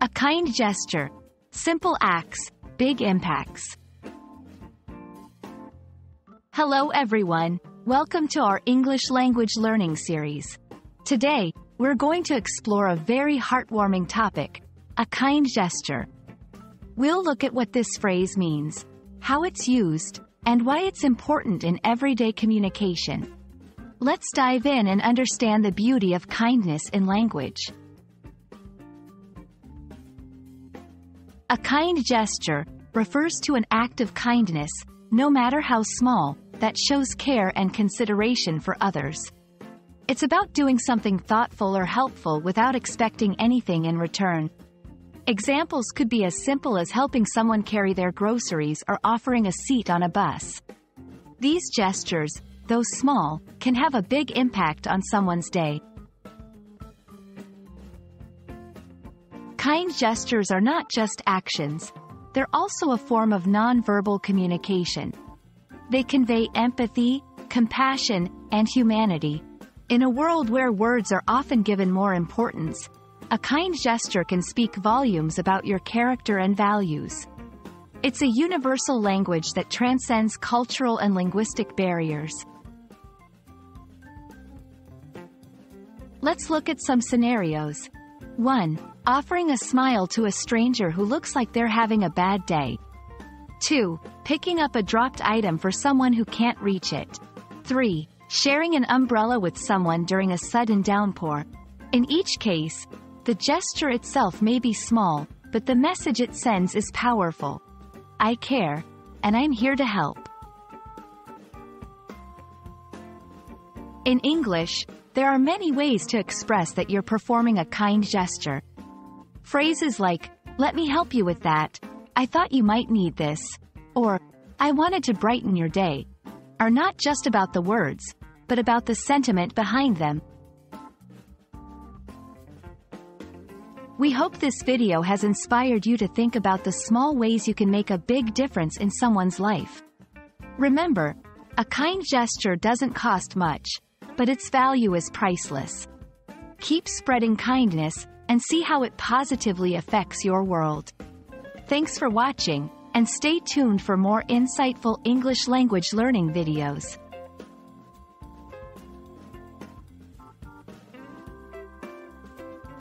A kind gesture. Simple acts, big impacts. Hello everyone. Welcome to our English language learning series. Today, we're going to explore a very heartwarming topic, a kind gesture. We'll look at what this phrase means, how it's used, and why it's important in everyday communication. Let's dive in and understand the beauty of kindness in language. A kind gesture refers to an act of kindness, no matter how small, that shows care and consideration for others. It's about doing something thoughtful or helpful without expecting anything in return. Examples could be as simple as helping someone carry their groceries or offering a seat on a bus. These gestures, though small, can have a big impact on someone's day. Kind gestures are not just actions, they're also a form of nonverbal communication. They convey empathy, compassion, and humanity. In a world where words are often given more importance, a kind gesture can speak volumes about your character and values. It's a universal language that transcends cultural and linguistic barriers. Let's look at some scenarios. 1. Offering a smile to a stranger who looks like they're having a bad day. 2. Picking up a dropped item for someone who can't reach it. 3. Sharing an umbrella with someone during a sudden downpour. In each case, the gesture itself may be small, but the message it sends is powerful. I care, and I'm here to help. In English, there are many ways to express that you're performing a kind gesture. Phrases like, let me help you with that, I thought you might need this, or, I wanted to brighten your day, are not just about the words, but about the sentiment behind them. We hope this video has inspired you to think about the small ways you can make a big difference in someone's life. Remember, a kind gesture doesn't cost much, but its value is priceless. Keep spreading kindness, and see how it positively affects your world. Thanks for watching, and stay tuned for more insightful English language learning videos.